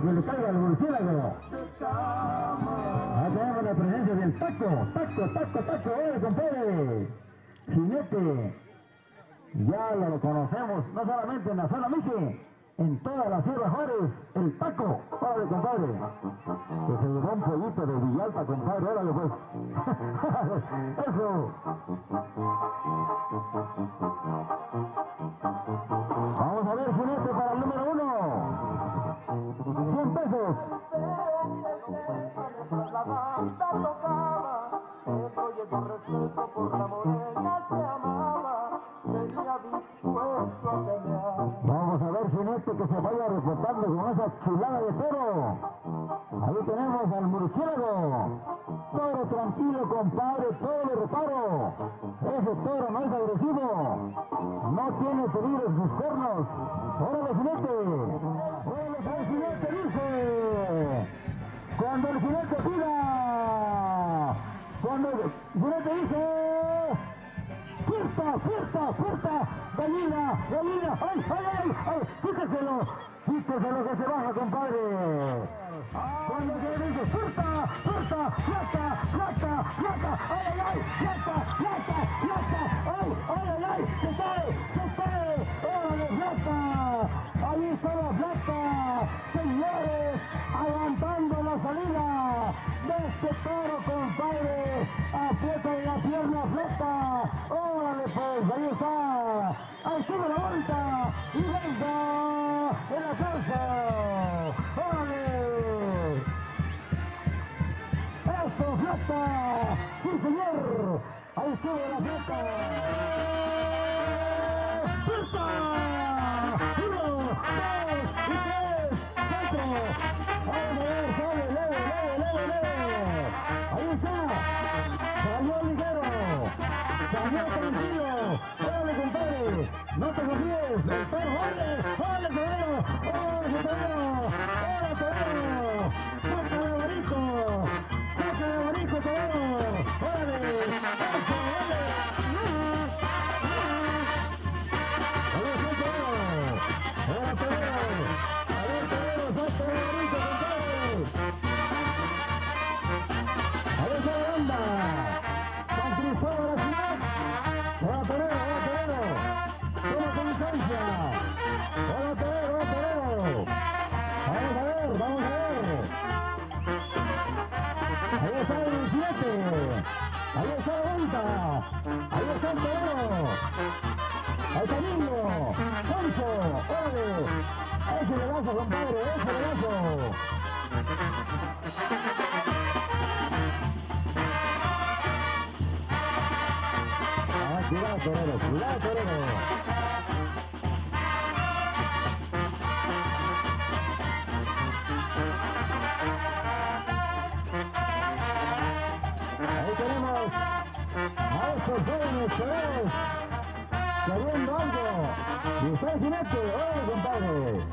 que le caiga al murciélago. Tenemos la presencia del taco, taco, taco, taco, ¡eh, compadre! Jinete, ya lo conocemos, no solamente en la zona Miche, en toda la Sierra Juárez, el taco, órale compadre, que se llevó un pollito de Villalta, compadre, órale pues, eso. Vamos a ver, jinete para el número uno, 100 pesos. Vamos a ver, jinete, que se vaya reportando con esa chulada de toro. Ahí tenemos al murciélago. Toro tranquilo, compadre, todo le reparo. Ese toro no es agresivo. No tiene peligro en sus cuernos. ¡Órale, jinete! Cuando el jinete pida, cuando el jinete dice, ¡Furta, furta, furta! ¡Gallina, gallina! ¡Ay, ay, ay! ay! ¡Fíjaselo! ¡Fíjaselo que se baja, compadre! Cuando se dice, ¡Furta, furta, flata, flata, flata! ¡Ay, ay, ay! ¡Flata, flata, flata! ¡Ay, ay, ay! ay! ¡Se cae, se cae! ¡Órale, flata! ¡Ahí está la flata! ¡Señores! ¡Aguantando la salida de este toro, compadre! ¡Aprieta la pierna flota! ¡Órale, pues! ¡Ahí está! ¡Ahí sube la vuelta! ¡Y en la casa! ¡Órale! ¡Esto, flota! ¡Sí, señor! ¡Ahí sube la! ¡Flota! ¡Ahí está la venta! ¡Ahí está el torero! ¡Ahí está Niño! ¡Poncho! ¡Órale! ¡Ese legazo, compadre! ¡Ese legazo! Ah, cuidado, torero, cuidado, torero. Estos jóvenes toreros queriendo algo. Y está el jinete, ¡oye, compadre!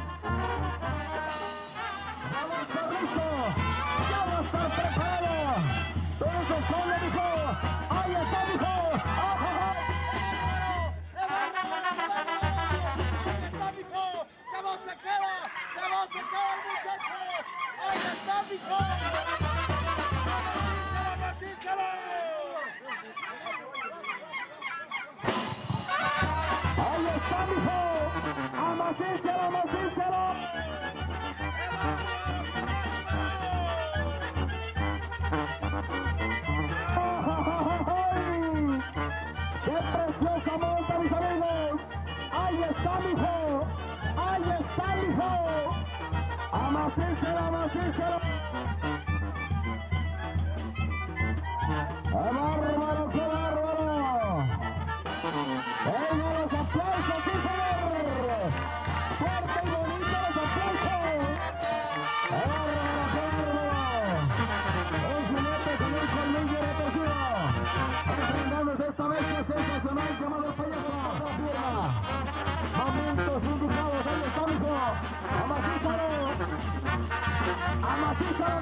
¡Vamos, Carlisto! ¡Ya va a estar preparado! ¡Todo eso solo, mijo! ¡Ahí está, mijo! ¡Amacíselo, amacíselo! ¡Qué bárbaro, qué los aplausos, señor! ¡Fuerte y bonito los aplausos! ¡Bárbaro, qué bárbaro! Un jinete con un colmillo esta vez a sensacional llamado el payaso. Momentos Amasita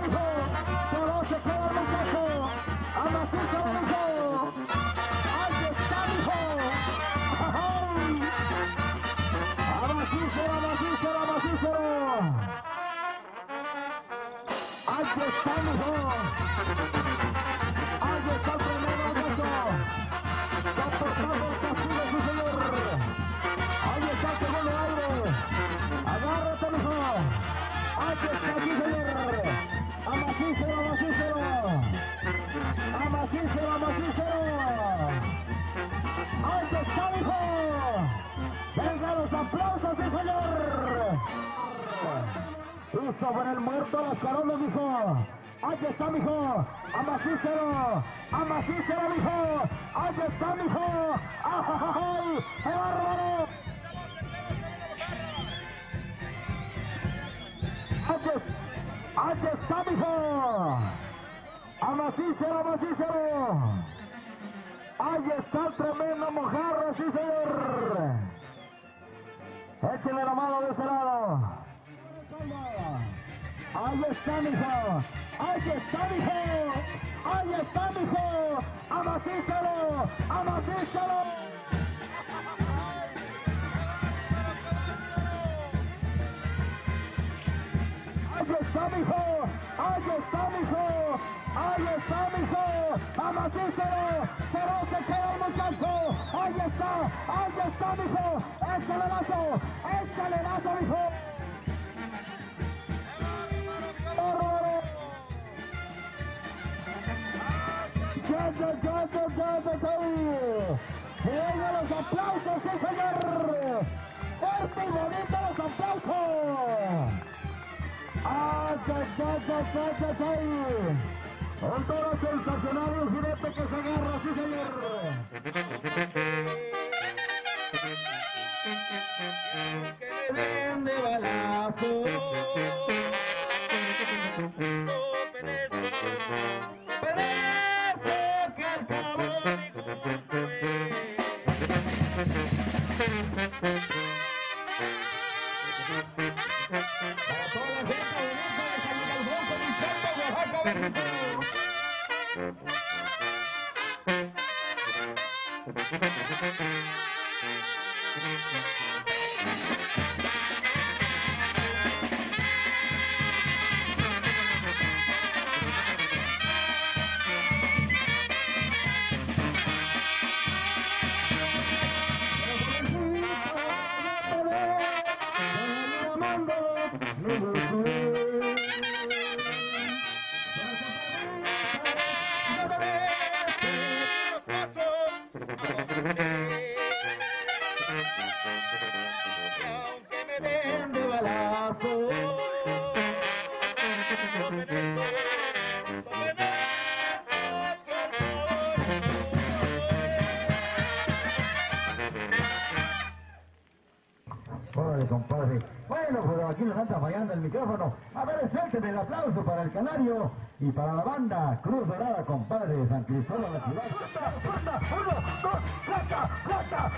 Ahí está, Ahí está, aplausos. Y sobre el muerto los carones, mijo. Ahí está, mijo. Amacícero. Amacícero, mijo. Ahí está, mijo. ¡Ay, ¡Qué! Ahí está, mijo. Amacícero, amacícero. Ahí está el tremendo mojarro, sí, señor. Échale la mano de ese lado. Ahí está, mijo. Ahí está, mijo. Ahí está, mijo. Amacícelo. Amacícelo. está mi hijo, ahí está mi hijo, ahí está hijo, pero se queda el muchacho, ahí está, ahí está mi hijo, échale lazo, hijo. ¡Venga los aplausos, sí señor! ¡Fuerte y los aplausos! Un un que se agarra, sí, señor. que le den de balazo. Thank you. A ver, suelten el aplauso para el canario y para la banda Cruz Dorada, compadre, San Cristóbal, la ciudad. ¡Plata, plata! ¡Uno, dos, plata, plata,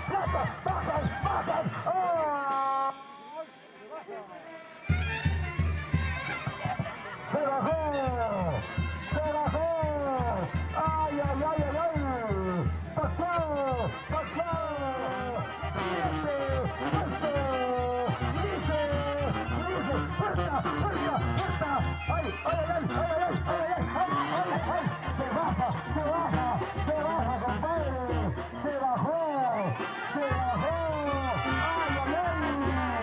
¡Se baja! ¡Se baja, compadre! ¡Se bajó! ¡Se bajó! ¡Ay, ay, ay!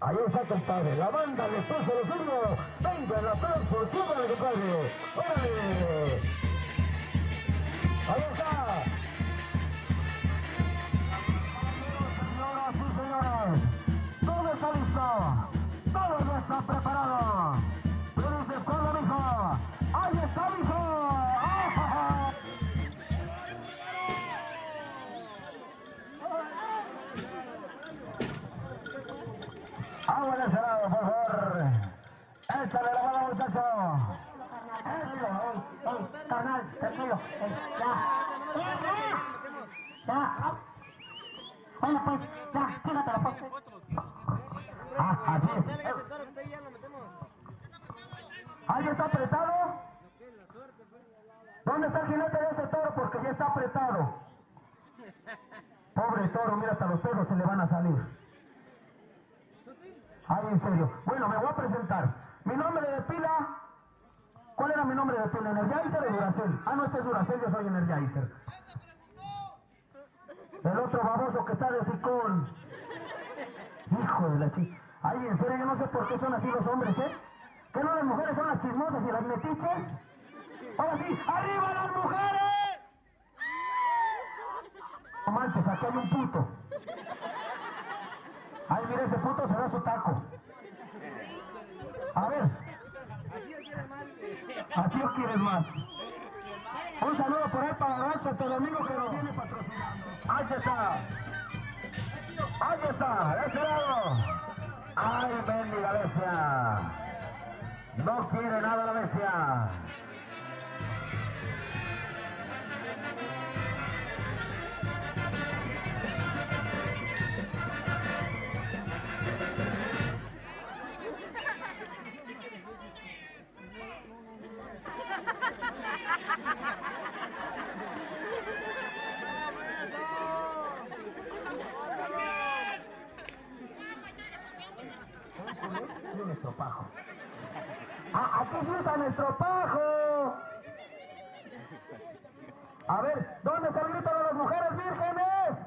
Ahí está, compadre. La banda le puso los unos. Venga, el aplauso. Súbale, compadre. ¡Órale! Carnal, tranquilo. ya. Ya. Bueno, pues, ya, pues. Ah, así es. ¿Alguien está apretado? ¿Dónde está el jinete de ese toro? Porque que está apretado. Pobre toro, mira, hasta los pelos se le van a salir. Ay, en serio. Bueno, me voy a presentar. Mi nombre de pila. ¿Cuál era mi nombre de pila? ¿Energizer o Duracell? Ah, no, este es Duracell, yo soy Energizer. El otro baboso que está de hocicón. Hijo de la chica. Ay, en serio, yo no sé por qué son así los hombres, ¿eh? ¿Que no las mujeres son las chismosas y las metiches? Ahora sí, ¡arriba las mujeres! No manches, aquí hay un puto. Ay, mira, ese puto se da su taco. A ver. Así o quieres más. Un saludo por ahí para Rancho Domingo que nos viene patrocinando. Ahí está. Ahí está, de ese lado. Ay, bendiga bestia. No quiere nada la bestia. Pajo. Ah, aquí sí nuestro pajo. A ver, ¿dónde está el grito de las mujeres vírgenes?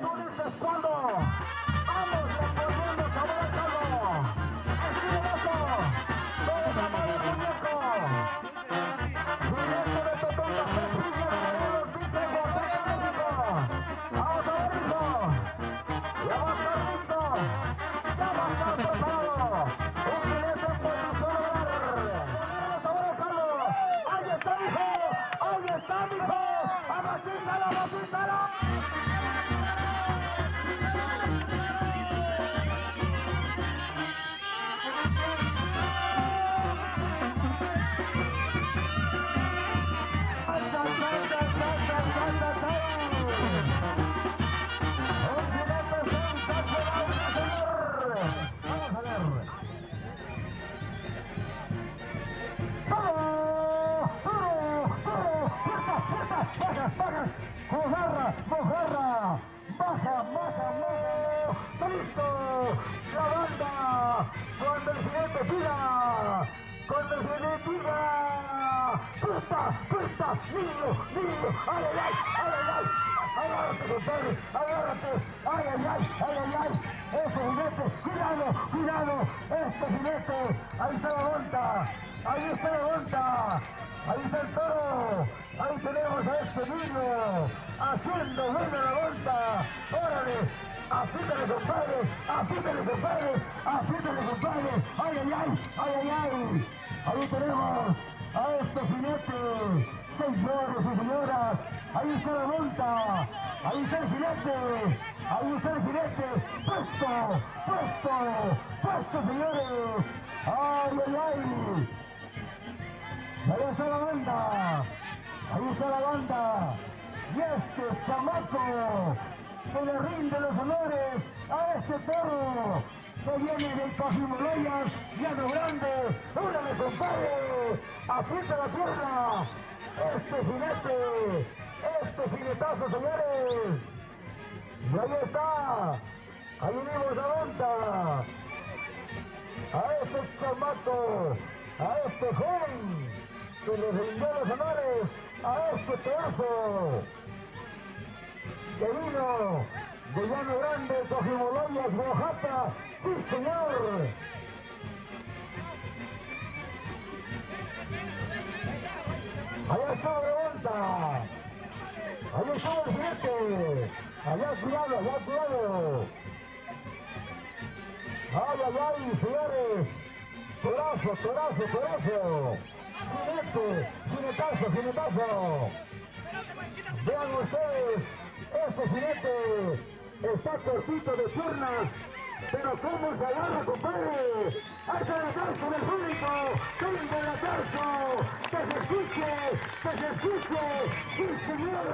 ¿Tú dices cuándo? ¡Mojarra! ¡Mojarra! ¡Baja, baja, baja! ¡La banda! ¡Cuando el jinete tira! ¡Cuando el jinete tira! ¡Puesta! ¡Puesta! ¡Niño! ¡Niño! ¡Ay, ay, ay! ¡Ay! ¡Agárrate, compadre! ¡Agárrate! ¡Ay, ay, ay! ¡Ay, ay! ¡Ese jinete! ¡Cuidado! ¡Cuidado! ¡Este jinete! ¡Ahí está la monta! ¡Ahí está la monta! ¡Ahí está el toro! ¡Ahí tenemos a este niño! ¡Haciendo buena la monta! ¡Órale! ¡Apítale, compadre! ¡Apítale, compadre! ¡Apítale, compadre! ¡Ay, ay, ay! ¡Ay, ay, ay! Ahí tenemos a este jinete! Señores y señoras, ahí está la monta, ahí está el jinete, ahí está el jinete, puesto, puesto, puesto señores, ay, ay, ay, ahí está la banda, ahí está la banda, y este chamaco se le rinde los honores a este toro que viene del Pajimoloyas, Llano Grande, ¡Órale, compadre! ¡Aprieta la pierna! ¡Este jinete! ¡Este jinetazo, señores! Y ahí está. Ahí vimos la monta. A este chamaco, a este joven que le rindió los honores a este pedazo que vino de Llano Grande, Cojimoloyas, Oaxaca. ¡Sí, señor! Allá está monta. Allá está el jinete. Allá cuidado, allá cuidado. Ay, ay, ay, señores. Torazo, torazo, torazo. Jinete, jinetazo, jinetazo. Vean ustedes, este jinete está cortito de piernas, pero cómo se agarra, compadre. Está el aplauso del público, venga el aplauso, que se escuche, que se escuche, sí señor.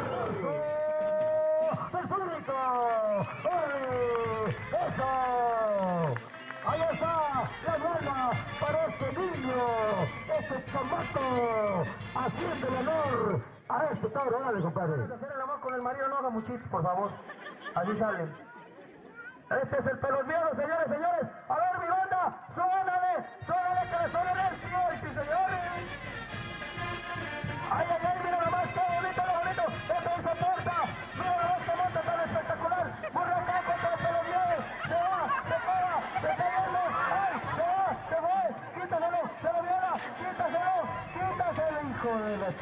¡Oh! ¡El público! ¡Eso! La bala para este niño, ese chamaco, haciendo el honor a este toro. Órale, compadre. hacer el amor con el marido, no haga por favor. Así sale. Este es el pelos miedos, señores, señores. A ver, mi banda, suénale, suénale, que le suene el señores y señores.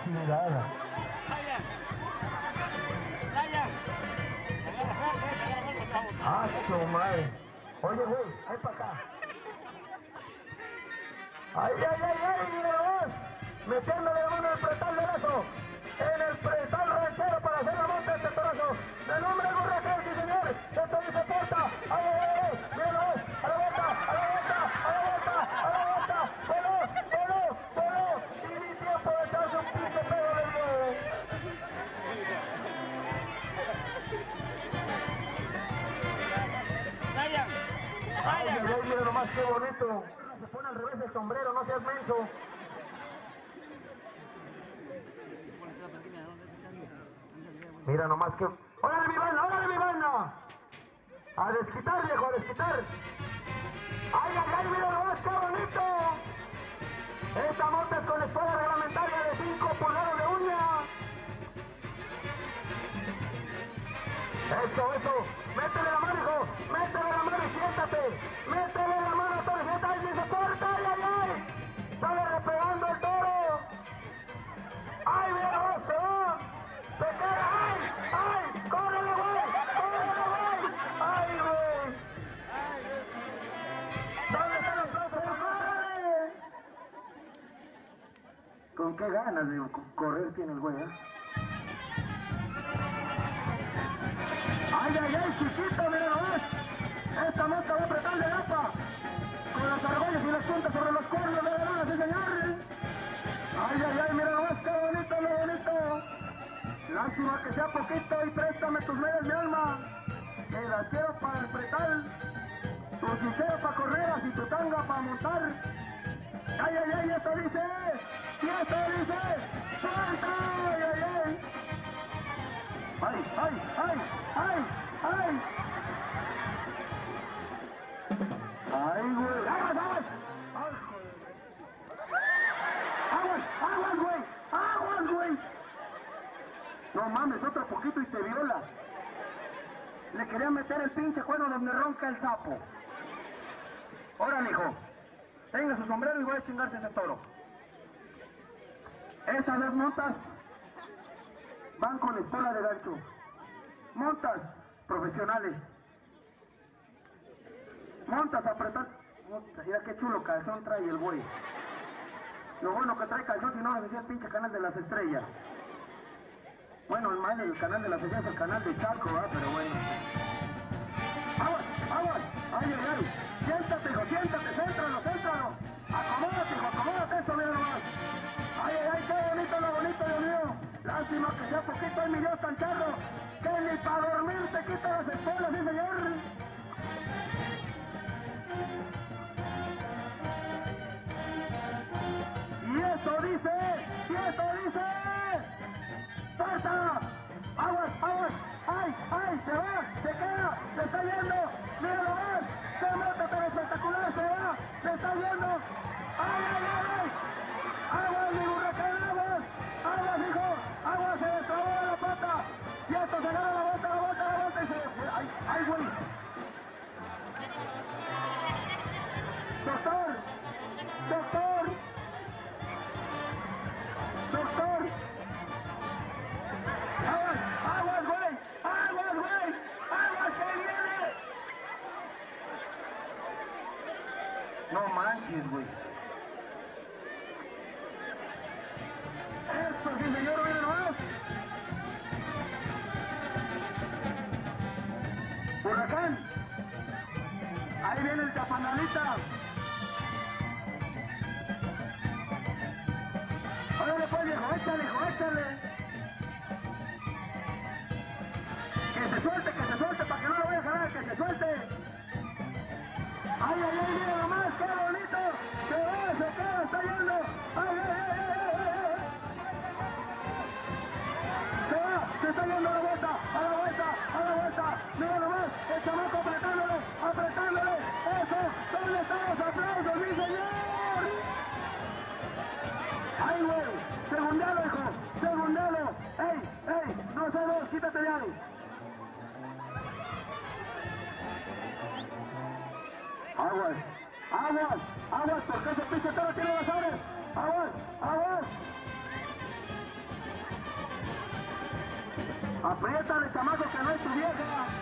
Chingada. Ah, su madre. Oye, güey, ahí para acá. Ay, ay, ay, ay, mira de mira nomás qué bonito. Se pone al revés el sombrero, no seas menso. Mira nomás que... ¡Órale mi banda, órale mi banda! A desquitar, viejo, a desquitar. ¡Ay, ay, ay, mira nomás qué bonito! Esta moto es con espada reglamentaria de 5 pulgadas de uña. Eso, eso. Métele la mano, hijo. Métele la mano y siéntate. Métele qué ganas de correr tiene el güey, ¿eh? ¡Ay, ay, ay, chiquito, mira nomás! Esta moto va a apretar de gapa, con las argollas y las puntas sobre los cuernos de la luna, sí señor. ¡Ay, ay, ay, mira nomás, qué bonito, qué bonito! Lástima que sea poquito y préstame tus medias, mi alma. Que las quiero para el pretal, tu sincero para correras y tu tanga para montar. ¡Ay, ay, ay, eso dice! ¡Y eso dice! ¡Suelta! ¡Ay, ay, ay! ¡Ay, ay, ay, ay, ay! ¡Ay, güey! ¡Aguas, aguas! ¡Ay, ¡Aguas, aguas, güey! ¡Aguas, güey! No mames, otro poquito y te viola. Le quería meter el pinche cuerno donde ronca el sapo. Órale, hijo. Tenga su sombrero y voy a chingarse ese toro. Esas dos montas van con escuela de gancho. Montas profesionales. Montas apretar. Mira qué chulo calzón trae el güey. Lo bueno que trae calzón, si no nos decía el pinche canal de las estrellas. Bueno, el mal el canal de las estrellas es el canal de Chaco, ¿ah? pero bueno. ¡Aguas! ¡Aguas! ¡Ay, ay, ay! Siéntate, hijo, siéntate, céntralo, céntralo. Acomódate, hijo, acomódate esto, mira nomás. ¡Ay, ay! ¡Qué bonito, lo bonito, Dios mío! Lástima que sea poquito el mi Dios tan charro, que ni para dormir te quita las espuelas, sí, señor. Y eso dice, y eso dice. ¡Pasa! ¡Aguas, aguas! ¡Ay, ay! ¡Se va! ¡Se queda! ¡Se está yendo! ¡Míralo más! ¡Qué mata tan espectacular! ¡Se va! ¡Se está yendo! ¡Ay, ay, ay! ay! ¡Aguas, mi Manches, güey. Eso sí, señor, mire nomás. Huracán. Ahí viene el tapanalita. Órale pues, viejo, échale, hijo, échale. Que se suelte, que se suelte, para que no lo vaya a jalar, que se suelte. Ay, ay, ay, mira nomás, qué bonito. Se va, se queda, está yendo. Ay, ay, ay, ay, ay, Se va, se está yendo a la vuelta, a la vuelta, a la vuelta. Mira nomás, el chamaco apretándole, apretándole. Eso, ¿dónde están los aplausos, mi señor? Ay, güey, segundalo, hijo, segundalo. Ey, ey, no sé dos, quítate de ahí. Aguas, aguas, aguas, porque ese pinche toro tiene las aves. Aguas, aguas. Apriétale, chamaco, que no es tu vieja.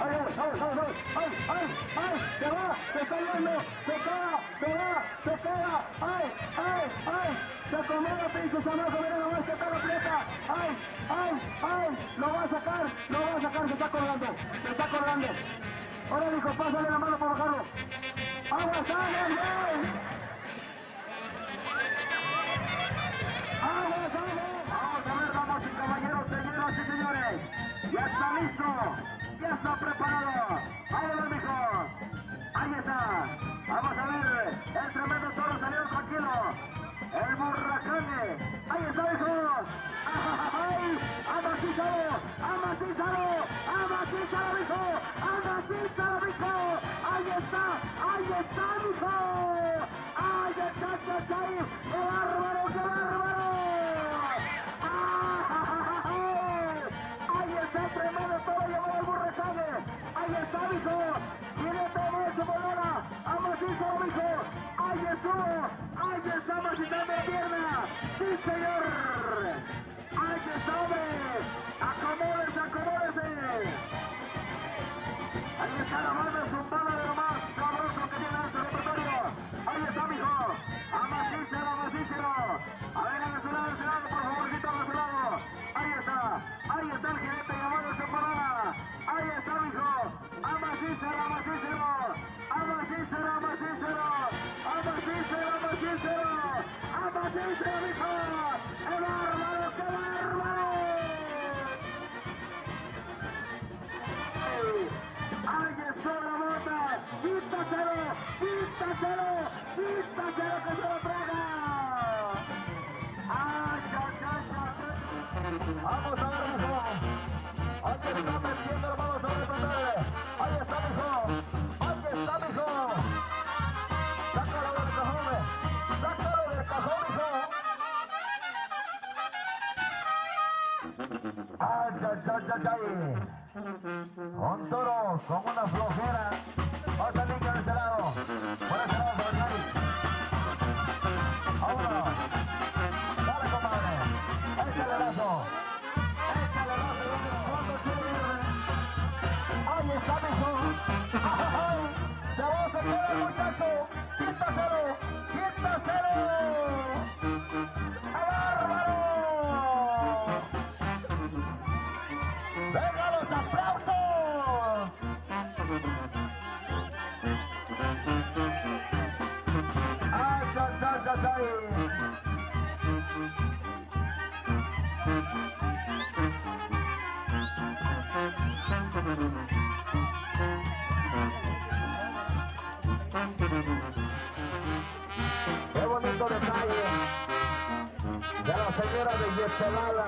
¡Ay, ay, ay! ¡Se va! ¡Se está yendo! ¡Se queda! ¡Se va! ¡Se queda! ¡Ay, ay, ay! ¡Se acomoda, pinche chamaco! ¡Mira nomás que la aprieta! ¡Ay, ay, ay! ¡Lo va a sacar! ¡Lo va a sacar! ¡Se está colgando! ¡Se está colgando! ¡Ahora, hijo, pásale la mano para bajarlo! ¡Aguas, aguas, güey! Vamos a ver, vamos y caballeros, señoras y señores. Ya está listo. Ya está preparado. Vámonos, mijo. Ahí está. Vamos a ver. El tremendo toro salió tranquilo. El burracane. Ahí está, hijo. ¡Ay! ¡Amacízalo! ¡Amacízalo! ¡Amacízalo, mijo! ¡Amacízalo, mijo! ¡Ahí está! ¡Ahí está, mijo! ¡Ahí está, chachay! ¡Amacízalo, mijo! ¡Ahí estuvo! ¡Ahí está amacizando la pierna! ¡Sí, señor! ¡Ahí está, hombre! ¡Acomódese, acomódese! Ahí está la mano zumbada de lo más cabroso que tiene este repertorio. Ahí está, mijo. Amacícelo, Vamos a ver, mijo. Aquí está metiendo mano sobre el papel. Ahí está, mijo. Ahí está, mijo. Sácalo del cajón. Sácalo del cajón, mijo. Ay, ay, ay, ay, ay. Un toro con una flojera. De la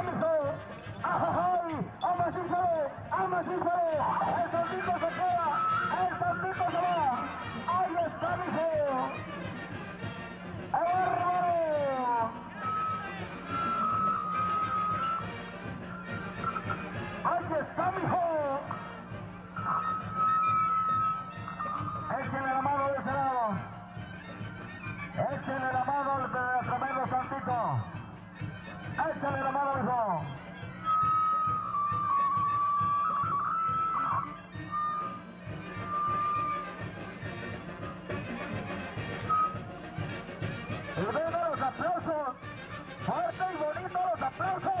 Ahí está, mijo. ¡Ay! ¡Amasízale! ¡Amasízale! ¡El sandito se queda! ¡El sandito se va! ¡Ahí está, mijo! ¡El bárbaro! ¡Ahí está, mijo! Échenle la mano de ese lado. Échenle la mano al tremendo santito. Échenle la mano, mijo. Y los aplausos. Fuerte y bonito los aplausos.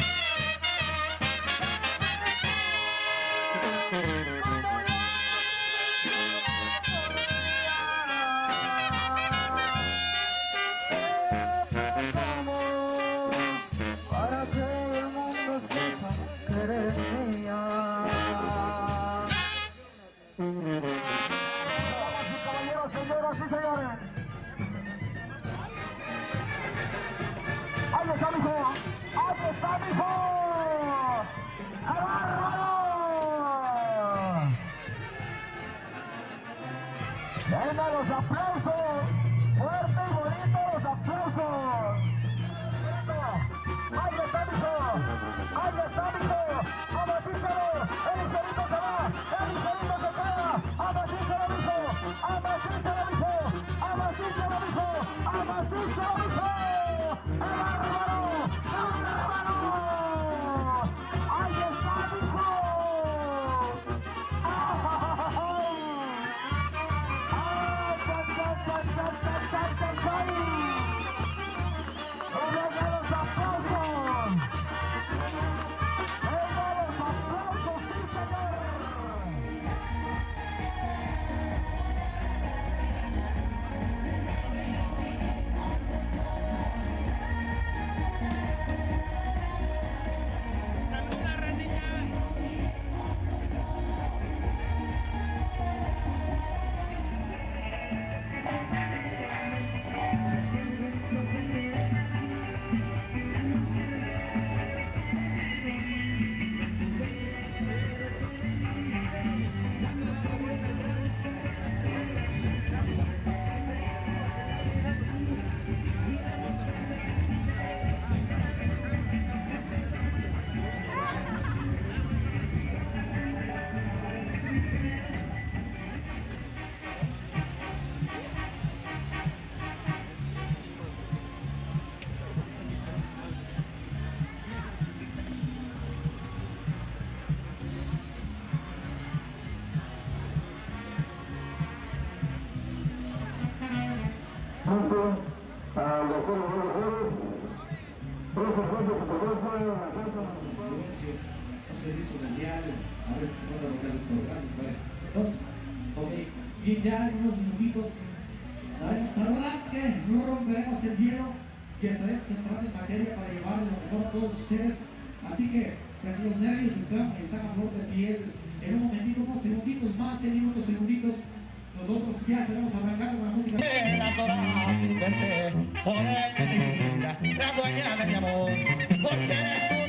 materia para llevarle lo mejor a todos ustedes. Así que, los nervios están, están a flor de piel. En un momentito, unos segunditos más, 10 minutos, segunditos, nosotros ya estaremos arrancando con la música. En las horas sin verte, vida, la dueña de mi amor, porque